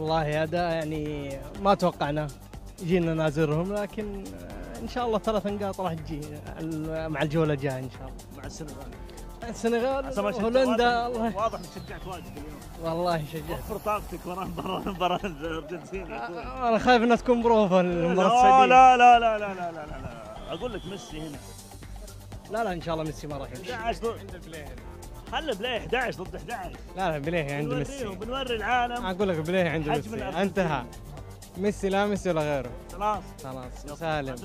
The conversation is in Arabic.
والله اداء يعني ما توقعنا جينا نازرهم لكن إن شاء الله ثلاث نقاط راح تجي مع الجولة الجاية إن شاء الله. مع السنغال. مع السنغال هولندا الله واضح إنك شجعت واجد اليوم. والله شجعت. وفر طاقتك ورا المباراه المباراه الأرجنتين آه، أنا خايف إنها تكون بروفه المباراة السعودية. لا لا لا لا لا لا لا. أقول لك ميسي هنا. لا لا إن شاء الله ميسي ما راح يمشي. خلي بلاي 11 ضد 11 لا لا بليه عند بنوريهم ميسي. بنوري العالم. أقول لك بليه عند حجم ميسي. انتهى. ميسي لا ميسي ولا غيره. خلاص. خلاص سالم.